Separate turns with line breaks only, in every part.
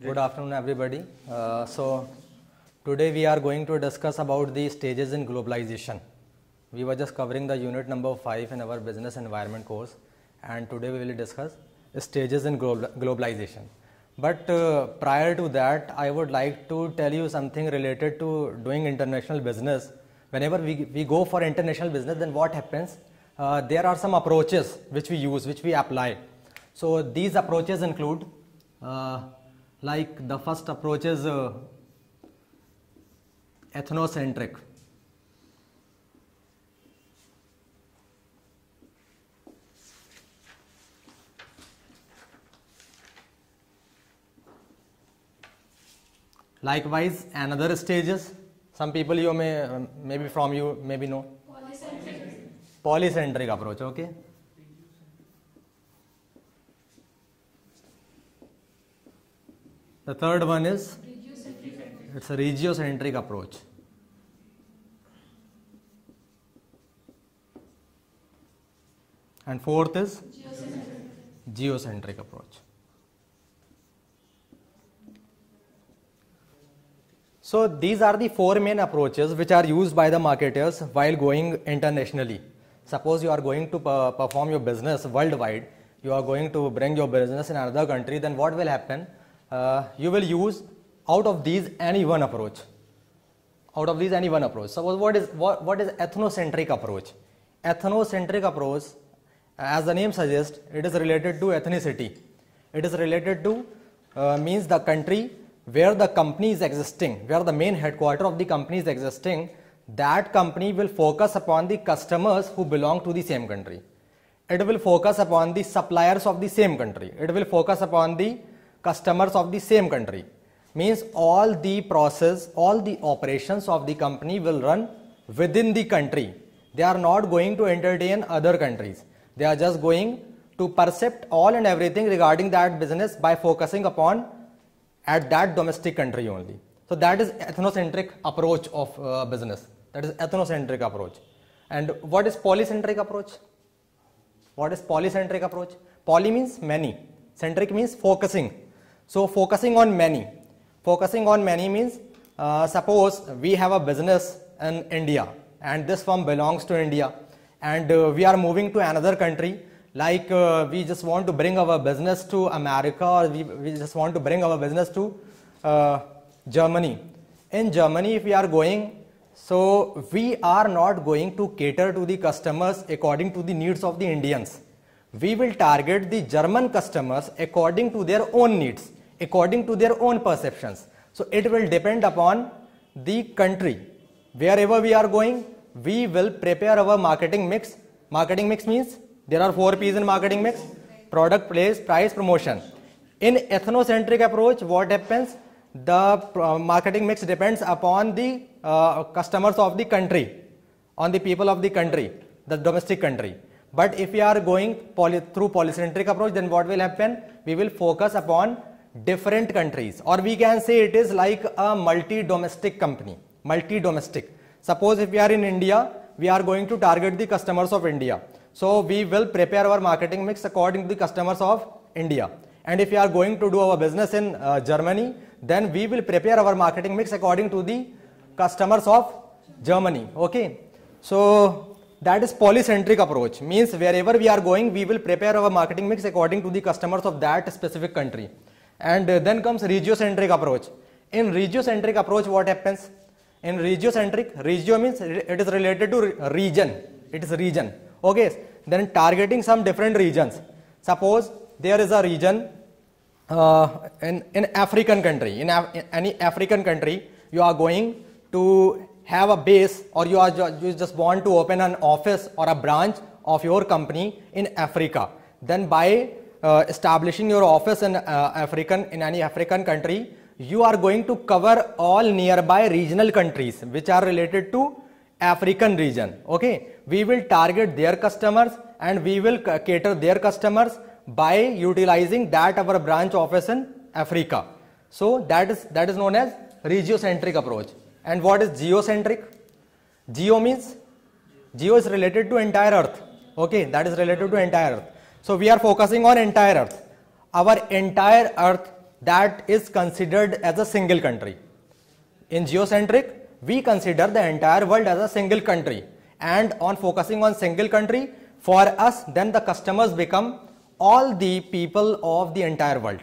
Good afternoon, everybody. Uh, so, today we are going to discuss about the stages in globalization. We were just covering the unit number 5 in our business environment course, and today we will discuss stages in global globalization. But uh, prior to that, I would like to tell you something related to doing international business. Whenever we, we go for international business, then what happens? Uh, there are some approaches which we use, which we apply. So, these approaches include uh, like the first approach is uh, ethnocentric. Likewise another stages. Some people you may uh, maybe from you maybe know. Polycentric. Approach okay The third one is it's a regiocentric approach. And fourth is geocentric approach. So these are the four main approaches which are used by the marketers while going internationally. Suppose you are going to perform your business worldwide, you are going to bring your business in another country, then what will happen? Uh, you will use out of these any one approach. Out of these any one approach. Suppose what is what, what is ethnocentric approach? Ethnocentric approach, as the name suggests, it is related to ethnicity. It is related to uh, means the country where the company is existing, where the main headquarter of the company is existing, that company will focus upon the customers who belong to the same country. It will focus upon the suppliers of the same country. It will focus upon the customers of the same country. Means all the process, all the operations of the company will run within the country. They are not going to entertain other countries. They are just going to percept all and everything regarding that business by focusing upon at that domestic country only. So that is ethnocentric approach of uh, business. That is ethnocentric approach. And what is polycentric approach? What is polycentric approach? Poly means many. Centric means focusing. So focusing on many. Focusing on many means uh, suppose we have a business in India and this firm belongs to India and uh, we are moving to another country like uh, we just want to bring our business to America or we, we just want to bring our business to uh, Germany. In Germany, if we are going, so we are not going to cater to the customers according to the needs of the Indians. We will target the German customers according to their own needs, according to their own perceptions. So it will depend upon the country. Wherever we are going, we will prepare our marketing mix. Marketing mix means there are four P's in marketing mix product, place, price, promotion. In ethnocentric approach, what happens? The uh, marketing mix depends upon the uh, customers of the country, on the people of the country, the domestic country. But if we are going poly, through polycentric approach, then what will happen? We will focus upon different countries, or we can say it is like a multi-domestic company, multi-domestic. Suppose if we are in India, we are going to target the customers of India. So we will prepare our marketing mix according to the customers of India. And if we are going to do our business in uh, Germany, then we will prepare our marketing mix according to the customers of Germany. Okay. So that is polycentric approach means wherever we are going we will prepare our marketing mix according to the customers of that specific country and uh, then comes regiocentric approach. In regiocentric approach what happens? In regiocentric regio means it is related to region. It is region. Okay then targeting some different regions. Suppose there is a region uh, in, in african country. In, Af in any african country you are going to have a base or you are ju- you just want to open an office or a branch of your company in Africa, then by uh, establishing your office in uh, African in any African country, you are going to cover all nearby regional countries which are related to African region. Okay, we will target their customers and we will cater their customers by utilizing that our branch office in Africa. So that is that is known as regiocentric approach. And what is geocentric? Geo means geo is related to entire earth. Okay, that is related to entire earth. So we are focusing on entire earth. Our entire earth that is considered as a single country. In geocentric, we consider the entire world as a single country and on focusing on single country, for us then the customers become all the people of the entire world.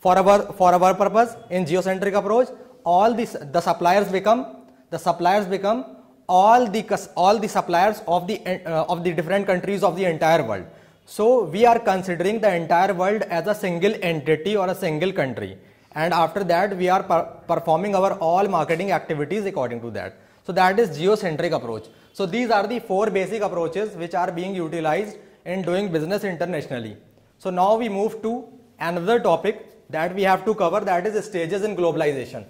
For our, for our purpose in geocentric approach, all the, the suppliers become, the suppliers become all the, all the suppliers of the, uh, of the different countries of the entire world. So we are considering the entire world as a single entity or a single country. And after that, we are per performing our all marketing activities according to that. So that is geocentric approach. So these are the four basic approaches which are being utilized in doing business internationally. So now we move to another topic that we have to cover that is stages in globalization.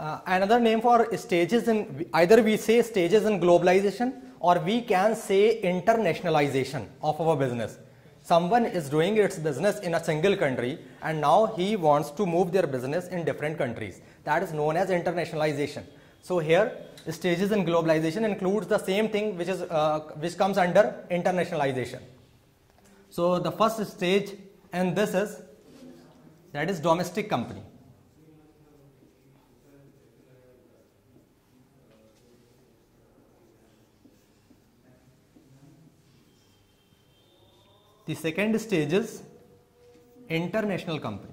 Uh, another name for stages in either we say stages in globalization or we can say internationalization of our business. Someone is doing its business in a single country and now he wants to move their business in different countries. That is known as internationalization. So here stages in globalization includes the same thing which is uh, which comes under internationalization. So the first stage and this is that is domestic company. The second stage is international company.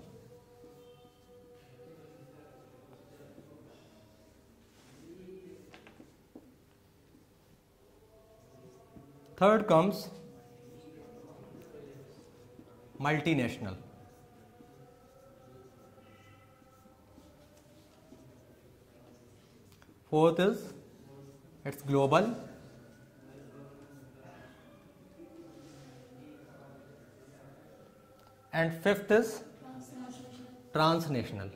Third comes multinational. Fourth is it's global and fifth is transnational.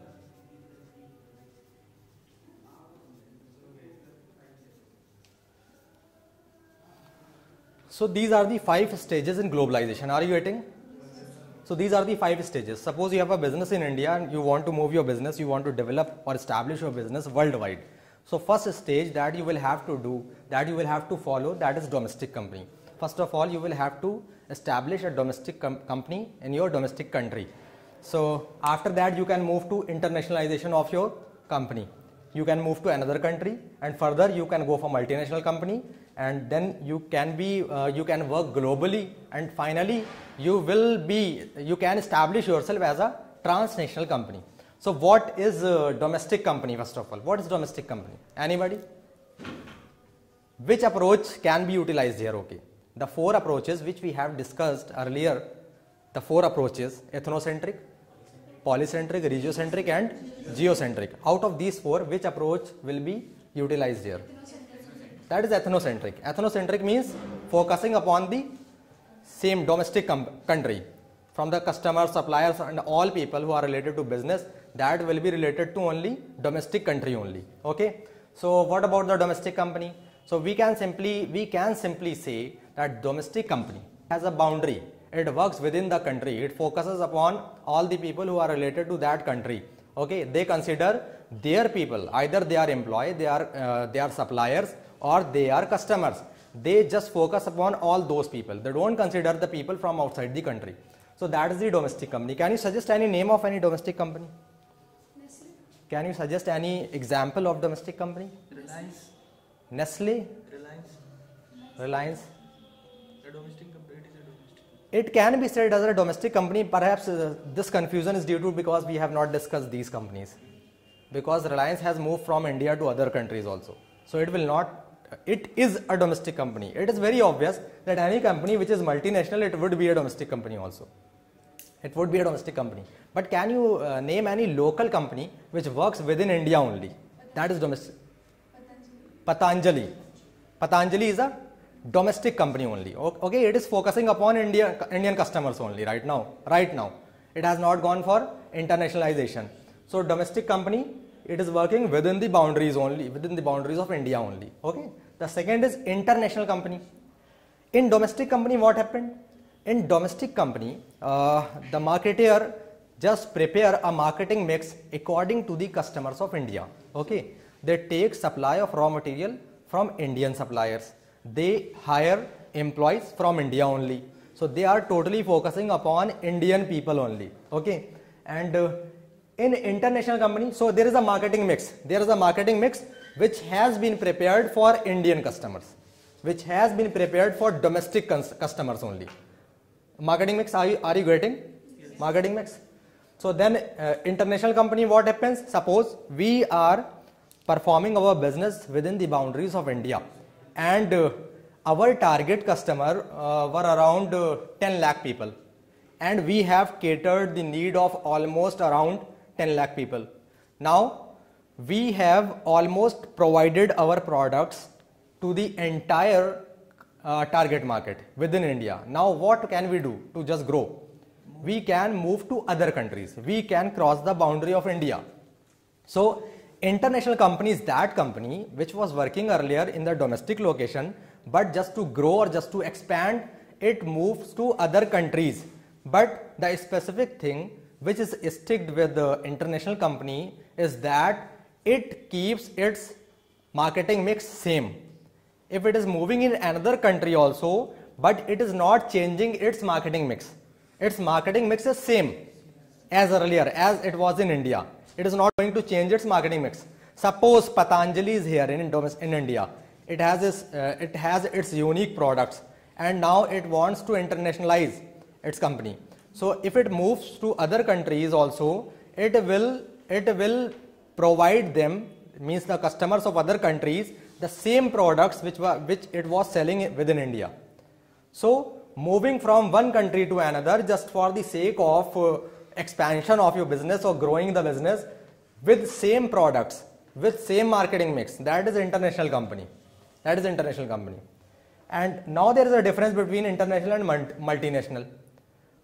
So these are the five stages in globalization. Are you getting? So these are the five stages. Suppose you have a business in India and you want to move your business, you want to develop or establish your business worldwide. So first stage that you will have to do, that you will have to follow, that is domestic company. First of all, you will have to establish a domestic com company in your domestic country. So after that you can move to internationalization of your company. You can move to another country and further you can go for multinational company and then you can be uh, you can work globally and finally you will be you can establish yourself as a transnational company. So what is a domestic company first of all? What is domestic company? Anybody? Which approach can be utilized here? Okay the four approaches which we have discussed earlier, the four approaches ethnocentric, polycentric, regiocentric and geocentric. Out of these four, which approach will be utilized here? That is ethnocentric. Ethnocentric means focusing upon the same domestic country from the customers, suppliers and all people who are related to business that will be related to only domestic country only. Okay. So what about the domestic company? So we can simply we can simply say that domestic company has a boundary. It works within the country. It focuses upon all the people who are related to that country. Okay, they consider their people either they are employee, they are uh, they are suppliers, or they are customers. They just focus upon all those people. They don't consider the people from outside the country. So that is the domestic company. Can you suggest any name of any domestic company? Nestle. Can you suggest any example of domestic company?
Reliance.
Nestle.
Reliance.
Reliance
It
can be said as a domestic company. Perhaps uh, this confusion is due to because we have not discussed these companies. Because Reliance has moved from India to other countries also. So it will not, it is a domestic company. It is very obvious that any company which is multinational, it would be a domestic company also. It would be a domestic company. But can you uh, name any local company which works within India only? That is domestic. Patanjali. Patanjali is a domestic company only. Okay, it is focusing upon India, Indian customers only right now. Right now, it has not gone for internationalization. So domestic company, it is working within the boundaries only, within the boundaries of India only. Okay. The second is international company. In domestic company, what happened? in domestic company, uh, the marketer just prepare a marketing mix according to the customers of India. Okay, they take supply of raw material from Indian suppliers. They hire employees from India only. So they are totally focusing upon Indian people only. Okay, and uh, in international company, so there is a marketing mix. There is a marketing mix which has been prepared for Indian customers, which has been prepared for domestic customers only. Marketing mix, are you, are you getting? Marketing mix. So then uh, international company, what happens? Suppose we are performing our business within the boundaries of India and uh, our target customer uh, were around uh, 10 lakh people and we have catered the need of almost around 10 lakh people. Now we have almost provided our products to the entire uh, target market within India. Now what can we do to just grow? We can move to other countries. We can cross the boundary of India. So international company is that company which was working earlier in the domestic location but just to grow or just to expand it moves to other countries. But the specific thing which is sticked with the international company is that it keeps its marketing mix same. If it is moving in another country also but it is not changing its marketing mix. Its marketing mix is same as earlier as it was in India. It is not going to change its marketing mix. Suppose Patanjali is here in, in India. It has, this, uh, it has its unique products and now it wants to internationalize its company. So if it moves to other countries also, it will, it will provide them, means the customers of other countries, the same products which, were, which it was selling within India. So moving from one country to another just for the sake of uh, expansion of your business or growing the business with same products with same marketing mix. That is international company. That is international company. And now there is a difference between international and multinational.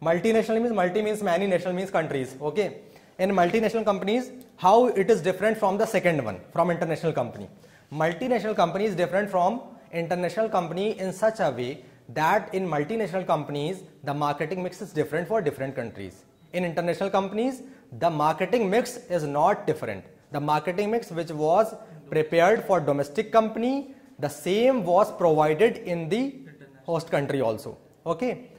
Multinational means multi means many national means countries okay? In multinational companies how it is different from the second one from international company. Multinational company is different from international company in such a way that in multinational companies the marketing mix is different for different countries in international companies the marketing mix is not different. The marketing mix which was prepared for domestic company the same was provided in the host country also. Okay?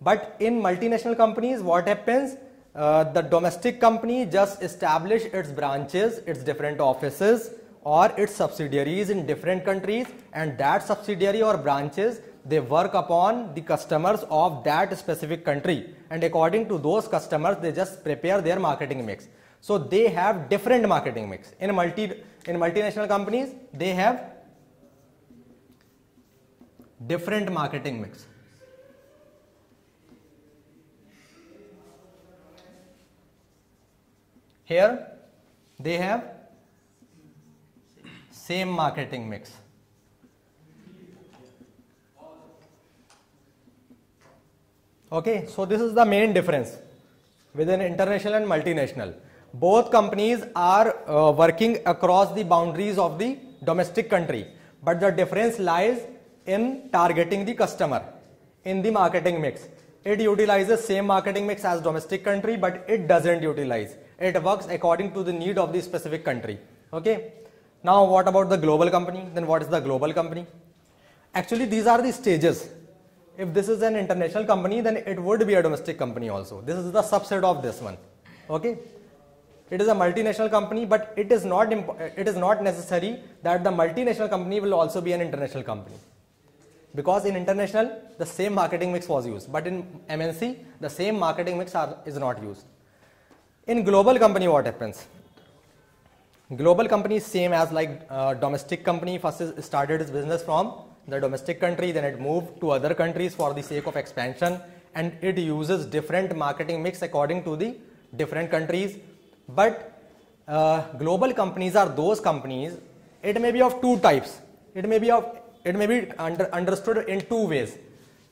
But in multinational companies what happens? Uh, the domestic company just establish its branches its different offices or its subsidiaries in different countries and that subsidiary or branches they work upon the customers of that specific country. And according to those customers they just prepare their marketing mix. So they have different marketing mix. In multi in multinational companies they have different marketing mix. Here they have same marketing mix Okay, so this is the main difference within international and multinational. Both companies are uh, working across the boundaries of the domestic country, but the difference lies in targeting the customer in the marketing mix. It utilizes same marketing mix as domestic country, but it doesn't utilize. It works according to the need of the specific country. Okay. Now, what about the global company? Then what is the global company? Actually, these are the stages if this is an international company then it would be a domestic company also. This is the subset of this one. Okay? It is a multinational company but it is not it is not necessary that the multinational company will also be an international company. Because in international the same marketing mix was used. But in mnc the same marketing mix are, is not used. In global company what happens? Global company is same as like uh, domestic company first started its business from the domestic country, then it moved to other countries for the sake of expansion and it uses different marketing mix according to the different countries. But uh, global companies are those companies, it may be of two types. It may be of it may be under, understood in two ways.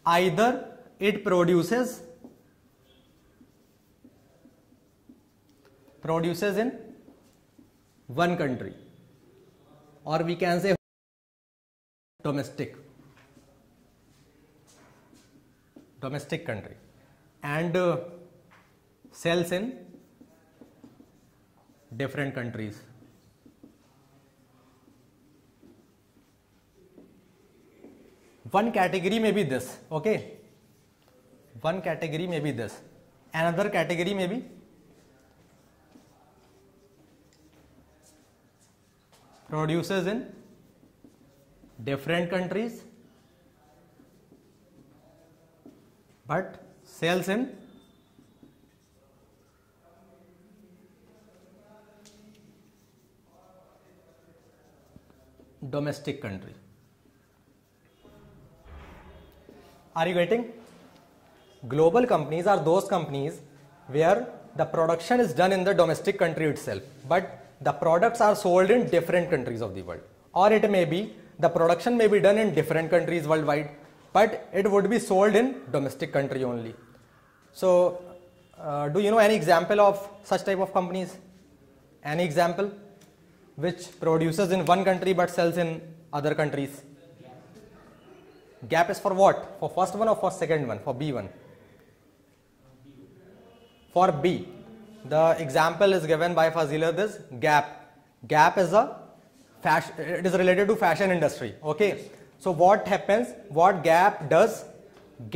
Either it produces produces in one country or we can say domestic domestic country. And uh, sells in different countries. One category may be this okay? One category may be this. Another category may be produces in different countries but sells in domestic country. Are you getting? Global companies are those companies where the production is done in the domestic country itself but the products are sold in different countries of the world. Or it may be the production may be done in different countries worldwide but it would be sold in domestic country only. So uh, do you know any example of such type of companies? Any example? Which produces in one country but sells in other countries? Gap is for what? For first one or for second one? For b1 for b. The example is given by Fazila this gap. Gap is a fashion it is related to fashion industry okay? So what happens what gap does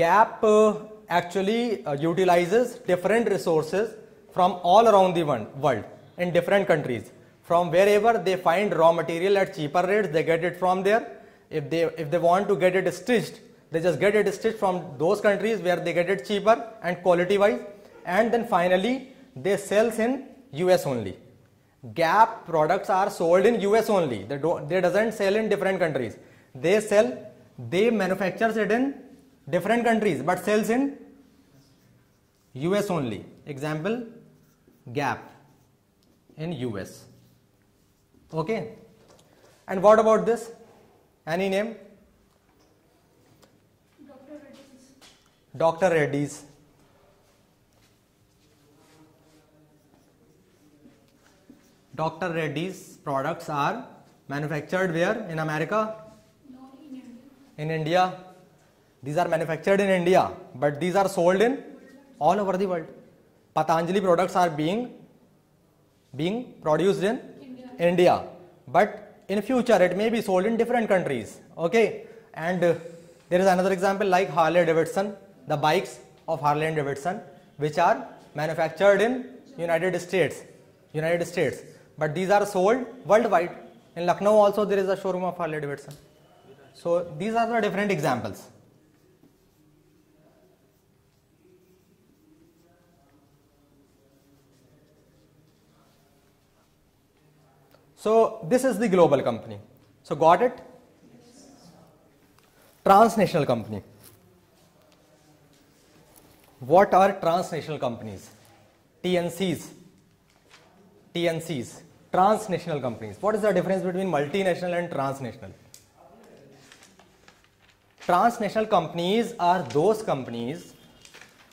gap uh, actually uh, utilizes different resources from all around the world in different countries. From wherever they find raw material at cheaper rates they get it from there. If they if they want to get it stitched they just get it stitched from those countries where they get it cheaper and quality wise and then finally they sells in us only gap products are sold in us only. They don't they doesn't sell in different countries. They sell they manufactures it in different countries but sells in us only. Example gap in us okay? And what about this? Any name? Dr reddy's. Dr reddy's products are manufactured where? In america? In india. In India. these are manufactured in india but these are sold in all over the world. Patanjali products are being being produced in india, but in future it may be sold in different countries okay? And uh, there is another example like harley davidson the bikes of harley and davidson which are manufactured in united states. United states but these are sold worldwide in lucknow also there is a showroom of harley davidson so these are the different examples So this is the global company. So got it? Transnational company. What are transnational companies? TNCs. TNCs. Transnational companies. What is the difference between multinational and transnational? Transnational companies are those companies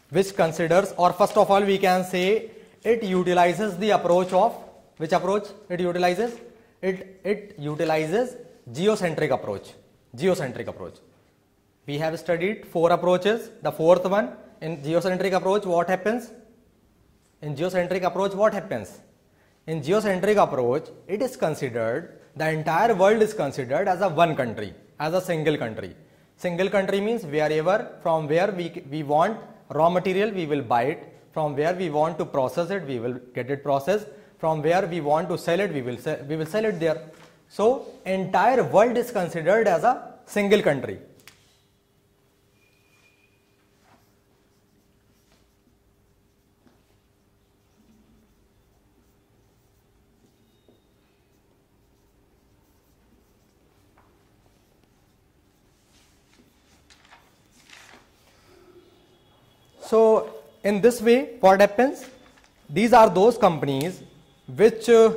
which considers or first of all we can say it utilizes the approach of which approach it utilizes it it utilizes geocentric approach geocentric approach we have studied four approaches the fourth one in geocentric approach what happens in geocentric approach what happens in geocentric approach it is considered the entire world is considered as a one country as a single country. Single country means wherever from where we we want raw material we will buy it. From where we want to process it we will get it processed. From where we want to sell it we will sell, we will sell it there. So entire world is considered as a single country So in this way, what happens? These are those companies which uh,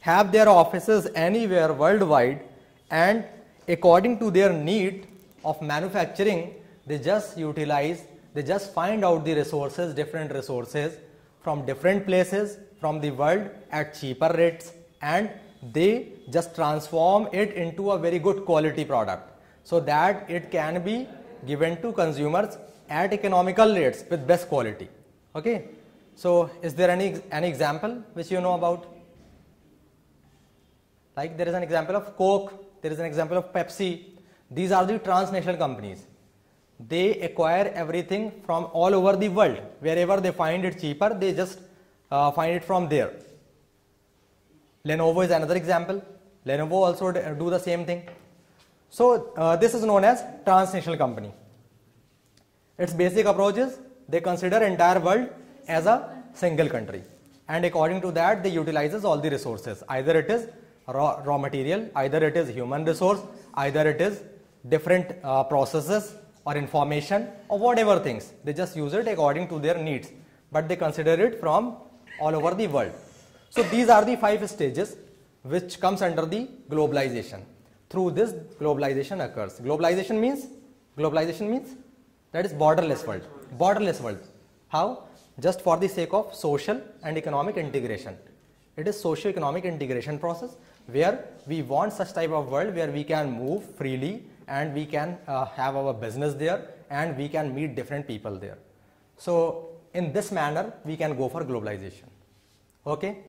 have their offices anywhere worldwide and according to their need of manufacturing, they just utilize, they just find out the resources, different resources from different places from the world at cheaper rates and they just transform it into a very good quality product so that it can be given to consumers at economical rates with best quality. Okay. So is there any any example which you know about? Like there is an example of Coke, there is an example of Pepsi. These are the transnational companies. They acquire everything from all over the world. Wherever they find it cheaper, they just uh, find it from there. Lenovo is another example. Lenovo also do the same thing. So uh, this is known as transnational company. Its basic approach is they consider entire world as a single country. And according to that they utilizes all the resources. Either it is raw, raw material either it is human resource either it is different uh, processes or information or whatever things. They just use it according to their needs. But they consider it from all over the world. So these are the five stages which comes under the globalization. Through this globalization occurs. Globalization means globalization means that is borderless world. Borderless world. How? Just for the sake of social and economic integration. It is socio economic integration process where we want such type of world where we can move freely and we can uh, have our business there and we can meet different people there. So in this manner we can go for globalization. Okay